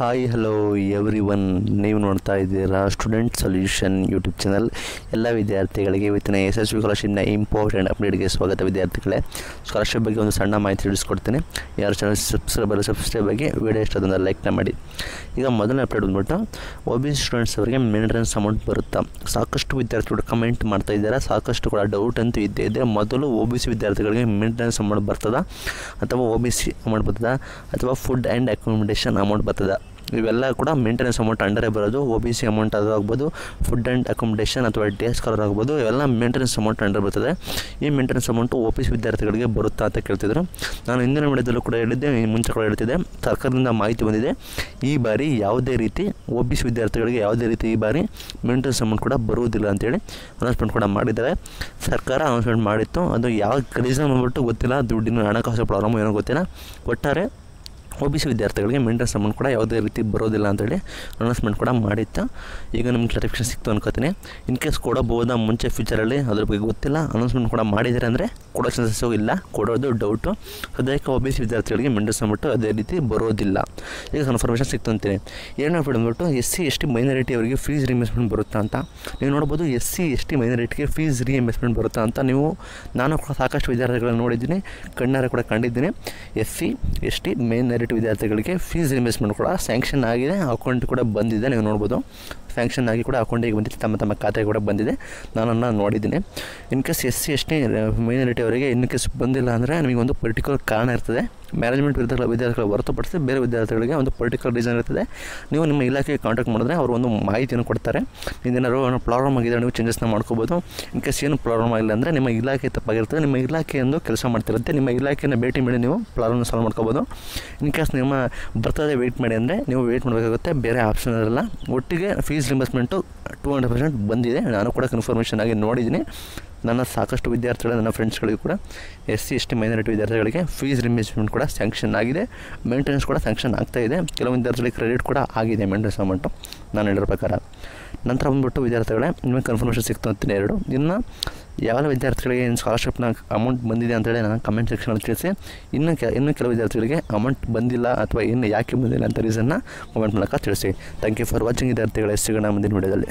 Hi hello every one ನೀವು ನೋಡ್ತಾ ಇದ್ದೀರಾ ಸ್ಟೂಡೆಂಟ್ ಸೊಲ್ಯೂಷನ್ ಯೂಟ್ಯೂಬ್ ಚಾನಲ್ ಎಲ್ಲ ವಿದ್ಯಾರ್ಥಿಗಳಿಗೆ ಇವತ್ತಿನ ಎಸ್ ಎಸ್ ವಿ ಸ್ಕಾಲರ್ಶಿಪ್ನ ಇಂಪಾರ್ಟೆಂಟ್ ಅಪ್ಡೇಟ್ಗೆ ಸ್ವಾಗತ ವಿದ್ಯಾರ್ಥಿಗಳೇ. ಸ್ಕಾಲರ್ಶಿಪ್ ಬಗ್ಗೆ ಒಂದು ಸಣ್ಣ ಮಾಹಿತಿ ತಿಳಿಸ್ಕೊಡ್ತೀನಿ. ಯಾರು ಚಾನಲ್ ಸಬ್ಸ್ಕ್ರೈಬರ್ ಸಬ್ಸ್ಕ್ರೈಬ್ ಆಗಿ ವಿಡಿಯೋ ಅದನ್ನು ಲೈಕ್ನ ಮಾಡಿ. ಈಗ ಮೊದಲನೇ ಅಪ್ಡೇಟ್ ಬಂದ್ಬಿಟ್ಟು ಒ ಬಿ ಸ್ಟೂಡೆಂಟ್ಸ್ ಅವರಿಗೆ ಮೇಂಟೆನೆನ್ಸ್ ಅಮೌಂಟ್ ಬರುತ್ತಾ? ಸಾಕಷ್ಟು ವಿದ್ಯಾರ್ಥಿಗಳು ಕಮೆಂಟ್ ಮಾಡ್ತಾ ಇದ್ದಾರೆ? ಸಾಕಷ್ಟು ಕೂಡ ಡೌಟ್ ಅಂತೂ ಇದ್ದೇ ಇದೆ. ಮೊದಲು ಒ ಬಿ ಸಿ ವಿದ್ಯಾರ್ಥಿಗಳಿಗೆ ಮೇಂಟೆನೆನ್ಸ್ ಅಮೌಂಟ್ ಬರ್ತದ? ಅಥವಾ ಒ ಬಿ ಸಿ ಅಮೌಂಟ್ ಬರ್ತದ? ಅಥವಾ ಫುಡ್ ಆ್ಯಂಡ್ ಅಕೊಮಿಡೇಷನ್ ಅಮೌಂಟ್ ಬರ್ತದಾ? ಇವೆಲ್ಲ ಕೂಡ ಮೇಂಟೆನೆನ್ಸ್ ಅಮೌಂಟ್ ಅಂಡರೇ ಬರೋದು ಒ ಬಿ ಸಿ ಅಮೌಂಟ್ ಅದು ಆಗ್ಬೋದು ಫುಡ್ ಆ್ಯಂಡ್ ಅಕೊಮಡೇಷನ್ ಅಥವಾ ಡಿ ಎಸ್ ಕಲರ್ ಆಗ್ಬೋದು, ಇವೆಲ್ಲ ಮೇಂಟೆನೆನ್ಸ್ ಅಮೌಂಟ್ ಅಂಡರ್ ಬರ್ತದೆ. ಈ maintenance amount O B C ವಿದ್ಯಾರ್ಥಿಗಳಿಗೆ ಬರುತ್ತಾ ಅಂತ ಕೇಳ್ತಿದ್ರು. ನಾನು ಹಿಂದಿನ ವಿಡಿಯೋದಲ್ಲೂ ಕೂಡ ಹೇಳಿದ್ದೆ ಮುಂಚೆ ಕೂಡ ಹೇಳ್ತಿದ್ದೆ, ಸರ್ಕಾರದಿಂದ ಮಾಹಿತಿ ಬಂದಿದೆ. ಈ ಬಾರಿ ಯಾವುದೇ ರೀತಿ ಒ ಬಿ ಸಿ ವಿದ್ಯಾರ್ಥಿಗಳಿಗೆ ಯಾವುದೇ ರೀತಿ ಈ ಬಾರಿ ಮೇಂಟೆನೆನ್ಸ್ ಅಮೌಂಟ್ ಕೂಡ ಬರುವುದಿಲ್ಲ ಅಂತೇಳಿ ಅನೌನ್ಸ್ಮೆಂಟ್ ಕೂಡ ಮಾಡಿದ್ದಾರೆ. ಸರ್ಕಾರ ಅನೌನ್ಸ್ಮೆಂಟ್ ಮಾಡಿತ್ತು, ಅದು ಯಾವ ರೀಸನ್ ಬಂದ್ಬಿಟ್ಟು ಗೊತ್ತಿಲ್ಲ, ದುಡ್ಡಿನ ಹಣಕಾಸು ಪ್ರಾಬ್ಲಮ್ ಏನೋ ಗೊತ್ತಿಲ್ಲ. ಒಟ್ಟಾರೆ ಒ ಬಿ ಸಿ ವಿದ್ಯಾರ್ಥಿಗಳಿಗೆ ಮೇಂಟೆನೆನ್ಸ್ ಅಮೌಂಟ್ ಕೂಡ ಯಾವುದೇ ರೀತಿ ಬರೋದಿಲ್ಲ ಅಂತೇಳಿ ಅನೌನ್ಸ್ಮೆಂಟ್ ಕೂಡ ಮಾಡಿತ್ತು ಈಗ ನಿಮ್ಗೆ ಕ್ಲಾರಿಫಿಕೇಶನ್ ಸಿಕ್ತು ಅನ್ಕೋತೀನಿ. ಇನ್ ಕೇಸ್ ಕೊಡಬಹುದಾ ಮುಂಚೆ ಫ್ಯೂಚರಲ್ಲಿ ಅದ್ರ ಬಗ್ಗೆ ಗೊತ್ತಿಲ್ಲ ಅನೌನ್ಸ್ಮೆಂಟ್ ಕೂಡ ಮಾಡಿದ್ದಾರೆ ಅಂದರೆ ಕೊಡೋ ಚಾನ್ಸಸ್ಸು ಇಲ್ಲ, ಕೊಡೋದು ಡೌಟು ಸದ್ಯಕ್ಕೆ ಒ ಬಿ ಸಿ ವಿದ್ಯಾರ್ಥಿಗಳಿಗೆ ಮೇಂಟೆನೆನ್ಸ್ ಅಮೌಂಟ್ ಅದೇ ರೀತಿ ಬರೋದಿಲ್ಲ. ಈಗ ಕನ್ಫರ್ಮೇಷನ್ ಸಿಕ್ತು ಅಂತೀನಿ. ಏನೋ ಬಂದ್ಬಿಟ್ಟು S C S T minority ಅವರಿಗೆ ಫೀಸ್ ರಿಇಂಬರ್ಸ್ಮೆಂಟ್ ಬರುತ್ತಾ ಅಂತ. ನೀವು ನೋಡ್ಬೋದು ಎಸ್ ಸಿ ಎಸ್ ಟಿ ಮೈನಾರಿಟಿಗೆ ಫೀಸ್ ರಿಇಂಬರ್ಸ್ಮೆಂಟ್ ಬರುತ್ತಾ ಅಂತ ನೀವು ನಾನು ಕೂಡ ಸಾಕಷ್ಟು ವಿದ್ಯಾರ್ಥಿಗಳನ್ನ ನೋಡಿದ್ದೀನಿ, ಕಣ್ಣಾರೆ ಕೂಡ ಕಂಡಿದ್ದೀನಿ. S C S T minority ವಿದ್ಯಾರ್ಥಿಗಳಿಗೆ ಫೀಸ್ ರಿಇಂಬರ್ಸ್ಮೆಂಟ್ ಕೂಡ ಸ್ಯಾಂಕ್ಷನ್ ಆಗಿದೆ. ಅಕೌಂಟ್ ಕೂಡ ಬಂದಿದೆ ನೀವು ನೋಡ್ಬೋದು. ಸ್ಯಾಂಕ್ಷನ್ ಆಗಿ ಕೂಡ ಅಕೌಂಟಿಗೆ ಬಂದಿದೆ, ತಮ್ಮ ತಮ್ಮ ಖಾತೆಗೆ ಕೂಡ ಬಂದಿದೆ. ನಾನನ್ನು ನೋಡಿದ್ದೀನಿ. ಇನ್ ಕೇಸ್ ಎಸ್ ಸಿ ಎಷ್ಟೇ ಮೈನಾರಿಟಿ ಅವರಿಗೆ ಇನ್ ಕೇಸ್ ಬಂದಿಲ್ಲ ಅಂದರೆ ನಿಮಗೆ ಒಂದು ಪರ್ಟಿಕ್ಯುಲರ್ ಕಾರಣ ಇರ್ತದೆ. ಮ್ಯಾನೇಜ್ಮೆಂಟ್ ವಿದ್ಯಾರ್ಥಿಗಳ ವಿದ್ಯಾರ್ಥಿಗಳು ಹೊರತುಪಡಿಸಿ ಬೇರೆ ವಿದ್ಯಾರ್ಥಿಗಳಿಗೆ ಒಂದು ಪರ್ಟಿಕ್ಯುಲರ್ ರೀಸನ್ ಇರ್ತದೆ. ನೀವು ನಿಮ್ಮ ಇಲಾಖೆಗೆ ಕಾಂಟ್ಯಾಕ್ಟ್ ಮಾಡಿದ್ರೆ ಅವರು ಒಂದು ಮಾಹಿತಿಯನ್ನು ಕೊಡ್ತಾರೆ. ನಿಮ್ದೇನಾದ್ರು ಪ್ರಾಬ್ಲಮ್ ಆಗಿದೆ, ನೀವು ಚೇಂಜಸ್ನ ಮಾಡ್ಕೋಬೋದು. ಇನ್ ಕೇಸ್ ಏನು ಪ್ರಾಬ್ಲಮ್ ಆಗಿಲ್ಲ ಅಂದರೆ ನಿಮ್ಮ ಇಲಾಖೆ ತಪ್ಪಾಗಿರ್ತದೆ. ನಿಮ್ಮ ಇಲಾಖೆಯೊಂದು ಕೆಲಸ ಮಾಡ್ತಿರುತ್ತೆ. ನಿಮ್ಮ ಇಲಾಖೆಯನ್ನು ಭೇಟಿ ಮಾಡಿ ನೀವು ಪ್ರಾಬ್ಲಮ್ನ ಸಾಲ್ವ್ ಮಾಡ್ಕೋಬೋದು. ಇನ್ ಕೇಸ್ ನಿಮ್ಮ ಬರ್ತದೆ ವೆಯ್ಟ್ ಮಾಡಿ ಅಂದರೆ ನೀವು ವೆಯ್ಟ್ ಮಾಡಬೇಕಾಗುತ್ತೆ. ಬೇರೆ ಆಪ್ಷನ್ ಇರಲ್ಲ. ಒಟ್ಟಿಗೆ fees reimbursement two hundred percent ಬಂದಿದೆ. ನಾನು ಕೂಡ ಕನ್ಫರ್ಮೇಷನ್ ಆಗಿ ನೋಡಿದ್ದೀನಿ. ನನ್ನ ಸಾಕಷ್ಟು ವಿದ್ಯಾರ್ಥಿಗಳು, ನನ್ನ ಫ್ರೆಂಡ್ಸ್ಗಳಿಗೆ ಕೂಡ S C S T minority ವಿದ್ಯಾರ್ಥಿಗಳಿಗೆ ಫೀಸ್ ರಿಂಬರ್ಸ್ಮೆಂಟ್ ಕೂಡ ಸ್ಯಾಂಕ್ಷನ್ ಆಗಿದೆ. ಮೇಂಟೆನೆನ್ಸ್ ಕೂಡ ಸ್ಯಾಂಕ್ಷನ್ ಆಗ್ತಾ ಇದೆ. ಕೆಲವು ವಿದ್ಯಾರ್ಥಿಗಳಿಗೆ ಕ್ರೆಡಿಟ್ ಕೂಡ ಆಗಿದೆ ಮೇಂಟೆನೆನ್ಸ್ ಅಮೌಂಟು ನಾನು ಹೇಳಿರೋ ಪ್ರಕಾರ. ನಂತರ ಬಂದುಬಿಟ್ಟು ವಿದ್ಯಾರ್ಥಿಗಳೇ ನಿಮಗೆ ಕನ್ಫರ್ಮೇಷನ್ ಸಿಕ್ತು ಅಂತೀನಿ ಎರಡು, ಇನ್ನು ಯಾವ ವಿದ್ಯಾರ್ಥಿಗಳಿಗೆ ಏನು ಸ್ಕಾಲರ್ಶಿಪ್ನ ಅಮೌಂಟ್ ಬಂದಿದೆ ಅಂತೇಳಿ ನಾನು ಕಮೆಂಟ್ ಸೆಕ್ಷನಲ್ಲಿ ತಿಳಿಸಿ. ಇನ್ನು ಕೆ ಇನ್ನೂ ಕೆಲವು ವಿದ್ಯಾರ್ಥಿಗಳಿಗೆ ಅಮೌಂಟ್ ಬಂದಿಲ್ಲ ಅಥವಾ ಇನ್ನು ಯಾಕೆ ಬಂದಿಲ್ಲ ಅಂತ ರೀಸನ್ನ ಕಮೆಂಟ್ ಮೂಲಕ ತಿಳಿಸಿ. ಥ್ಯಾಂಕ್ ಯು ಫಾರ್ ವಾಚಿಂಗ್ ವಿದ್ಯಾರ್ಥಿಗಳ, ಸಿಗೋಣ ಮುಂದಿನ ವಿಡಿಯೋದಲ್ಲಿ